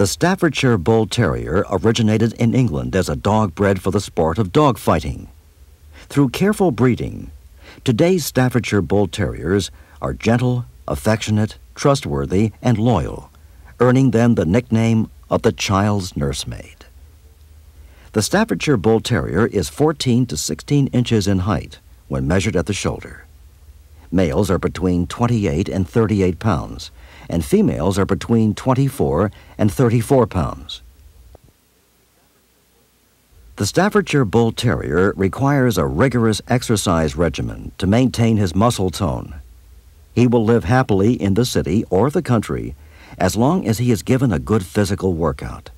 The Staffordshire Bull Terrier originated in England as a dog bred for the sport of dog fighting. Through careful breeding, today's Staffordshire Bull Terriers are gentle, affectionate, trustworthy, and loyal, earning them the nickname of the child's nursemaid. The Staffordshire Bull Terrier is 14 to 16 inches in height when measured at the shoulder. Males are between 28 and 38 pounds, and females are between 24 and 34 pounds. The Staffordshire Bull Terrier requires a rigorous exercise regimen to maintain his muscle tone. He will live happily in the city or the country as long as he is given a good physical workout.